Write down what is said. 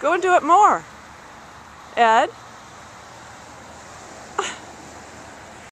Go and do it more. Ed?